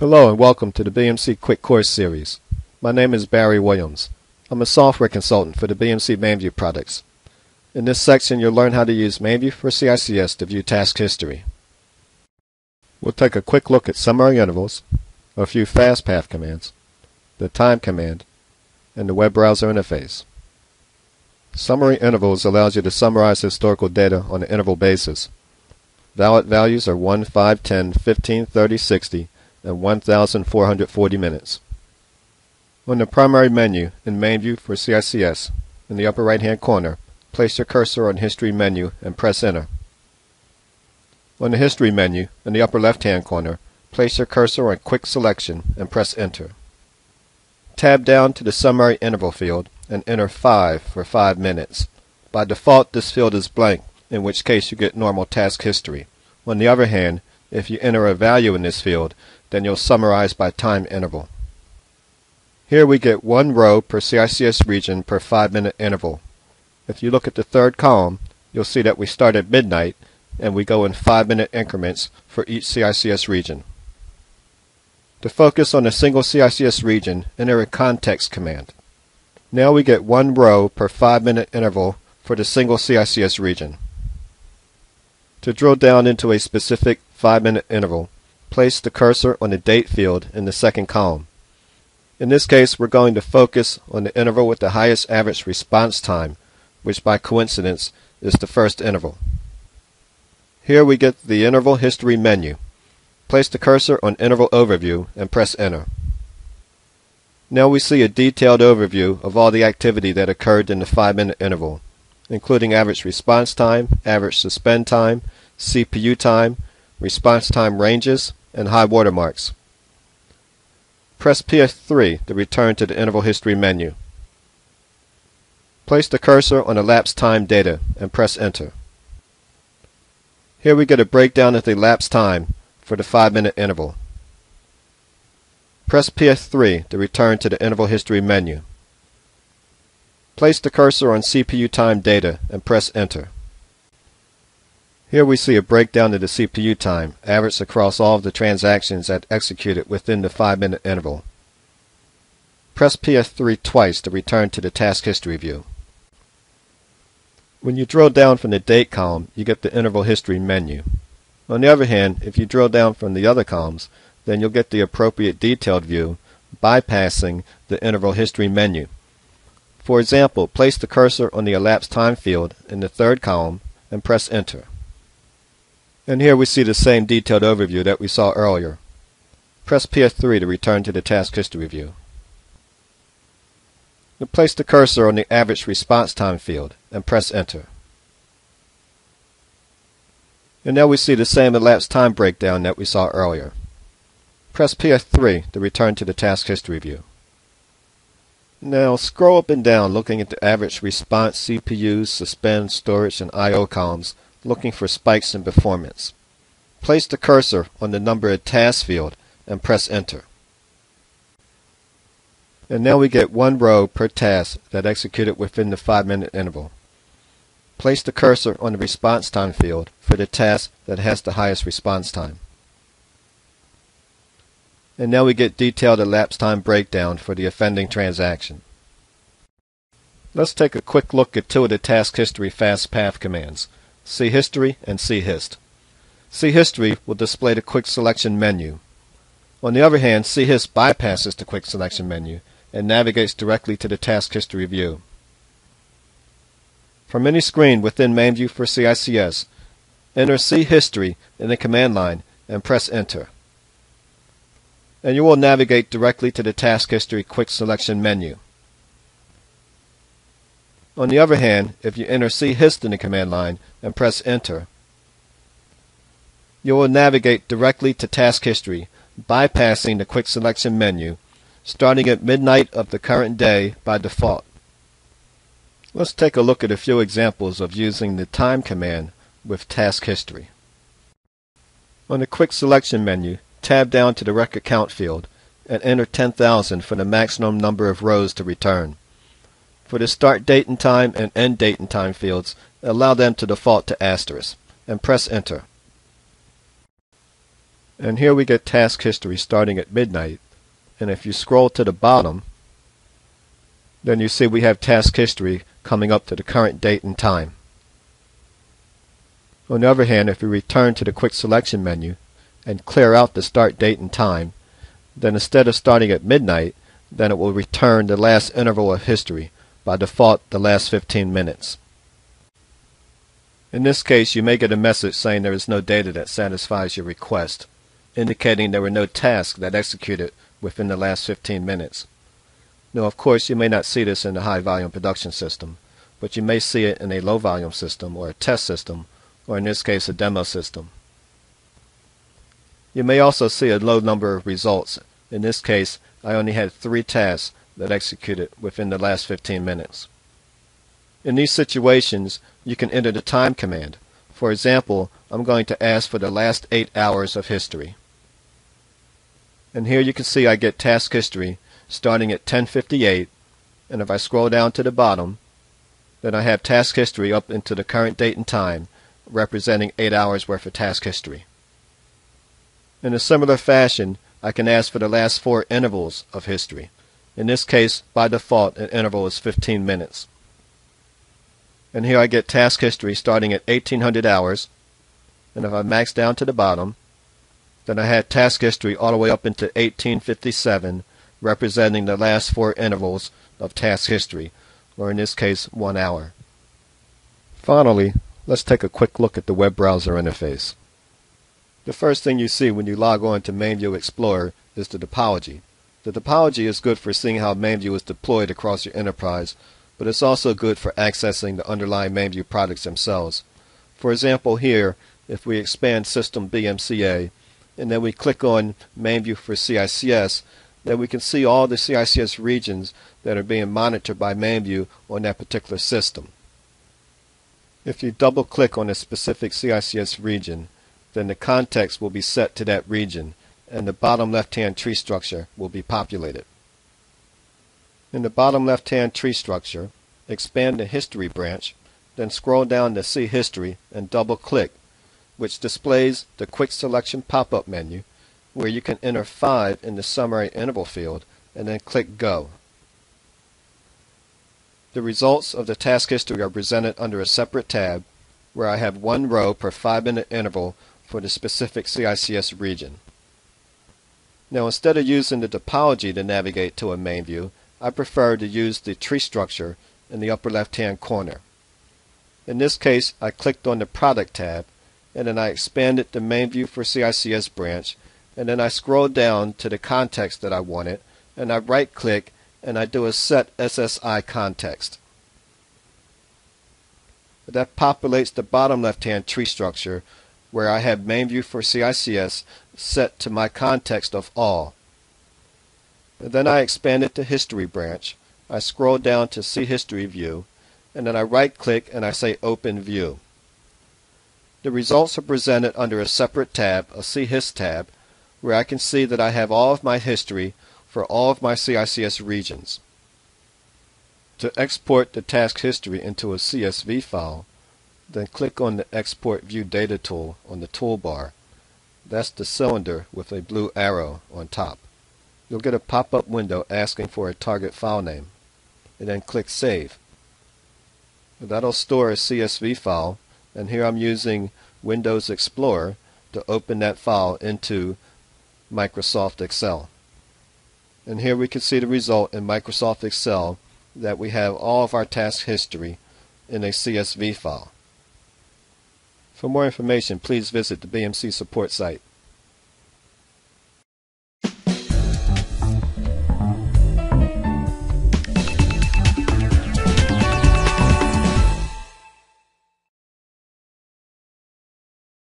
Hello and welcome to the BMC Quick Course Series. My name is Barry Williams. I'm a software consultant for the BMC MainView products. In this section, you'll learn how to use MainView for CICS to view task history. We'll take a quick look at summary intervals, a few fast path commands, the time command, and the web browser interface. Summary intervals allows you to summarize historical data on an interval basis. Valid values are 1, 5, 10, 15, 30, 60, and 1,440 minutes. On the primary menu in MainView for CICS, in the upper right hand corner, place your cursor on History menu and press Enter. On the History menu, in the upper left hand corner, place your cursor on Quick Selection and press Enter. Tab down to the Summary Interval field and enter 5 for 5 minutes. By default, this field is blank, in which case you get normal task history. On the other hand, if you enter a value in this field, then you'll summarize by time interval. Here we get one row per CICS region per 5 minute interval. If you look at the third column, you'll see that we start at midnight and we go in 5 minute increments for each CICS region. To focus on a single CICS region, enter a context command. Now we get one row per 5 minute interval for the single CICS region. To drill down into a specific 5 minute interval, place the cursor on the date field in the second column. In this case, we're going to focus on the interval with the highest average response time, which by coincidence is the first interval. Here we get the interval history menu. Place the cursor on interval overview and press enter. Now we see a detailed overview of all the activity that occurred in the 5 minute interval, including average response time, average suspend time, CPU time, response time ranges, and high watermarks. Press PF3 to return to the interval history menu. Place the cursor on elapsed time data and press enter. Here we get a breakdown of the elapsed time for the 5 minute interval. Press PF3 to return to the interval history menu. Place the cursor on CPU time data and press enter. Here we see a breakdown of the CPU time, averaged across all of the transactions that executed within the 5 minute interval. Press PF3 twice to return to the task history view. When you drill down from the date column, you get the interval history menu. On the other hand, if you drill down from the other columns, then you'll get the appropriate detailed view bypassing the interval history menu. For example, place the cursor on the elapsed time field in the third column and press enter. And here we see the same detailed overview that we saw earlier. Press PF3 to return to the task history view. Now place the cursor on the average response time field and press enter. And now we see the same elapsed time breakdown that we saw earlier. Press PF3 to return to the task history view. Now scroll up and down looking at the average response CPUs, suspend, storage, and I.O. columns looking for spikes in performance. Place the cursor on the number of tasks field and press enter. And now we get one row per task that executed within the 5 minute interval. Place the cursor on the response time field for the task that has the highest response time. And now we get detailed elapsed time breakdown for the offending transaction. Let's take a quick look at two of the task history fast path commands. See History and CHIST. See History will display the Quick Selection menu. On the other hand, CHIST bypasses the Quick Selection menu and navigates directly to the Task History view. From any screen within MainView for CICS, enter See History in the command line and press Enter. And you will navigate directly to the Task History Quick Selection menu. On the other hand, if you enter chist in the command line and press enter, you will navigate directly to task history, bypassing the quick selection menu, starting at midnight of the current day by default. Let's take a look at a few examples of using the time command with task history. On the quick selection menu, tab down to the record count field and enter 10,000 for the maximum number of rows to return. For the start date and time and end date and time fields, allow them to default to asterisk, and press enter. And here we get task history starting at midnight. And if you scroll to the bottom, then you see we have task history coming up to the current date and time. On the other hand, if we return to the quick selection menu and clear out the start date and time, then instead of starting at midnight, then it will return the last interval of history, by default the last 15 minutes. In this case, you may get a message saying there is no data that satisfies your request, indicating there were no tasks that executed within the last 15 minutes. Now, of course, you may not see this in a high volume production system, but you may see it in a low volume system or a test system, or in this case, a demo system. You may also see a low number of results. In this case, I only had three tasks that executed within the last 15 minutes. In these situations, you can enter the time command. For example, I'm going to ask for the last 8 hours of history. And here you can see I get task history starting at 1058 and if I scroll down to the bottom then I have task history up into the current date and time representing 8 hours worth of task history. In a similar fashion I can ask for the last four intervals of history. In this case, by default, an interval is 15 minutes. And here I get task history starting at 1800 hours. And if I max down to the bottom, then I had task history all the way up into 1857 representing the last four intervals of task history, or in this case, one hour. Finally, let's take a quick look at the web browser interface. The first thing you see when you log on to MainView Explorer is the topology. The topology is good for seeing how MainView is deployed across your enterprise, but it's also good for accessing the underlying MainView products themselves. For example here, if we expand System BMCA, and then we click on MainView for CICS, then we can see all the CICS regions that are being monitored by MainView on that particular system. If you double click on a specific CICS region, then the context will be set to that region and the bottom left hand tree structure will be populated. In the bottom left hand tree structure, expand the history branch, then scroll down to see history and double click, which displays the quick selection pop-up menu where you can enter 5 in the summary interval field and then click Go. The results of the task history are presented under a separate tab where I have one row per 5 minute interval for the specific CICS region. Now instead of using the topology to navigate to a main view, I prefer to use the tree structure in the upper left hand corner. In this case, I clicked on the Product tab and then I expanded the main view for CICS branch and then I scroll down to the context that I wanted and I right click and I do a set SSI context. That populates the bottom left hand tree structure where I have main view for CICS set to my context of all. And then I expand it to history branch. I scroll down to see history view and then I right click and I say open view. The results are presented under a separate tab, a CHIST tab, where I can see that I have all of my history for all of my CICS regions. To export the task history into a CSV file, then click on the Export View Data tool on the toolbar. That's the cylinder with a blue arrow on top. You'll get a pop-up window asking for a target file name, and then click Save. That'll store a CSV file, and here I'm using Windows Explorer to open that file into Microsoft Excel. And here we can see the result in Microsoft Excel that we have all of our task history in a CSV file. For more information, please visit the BMC support site.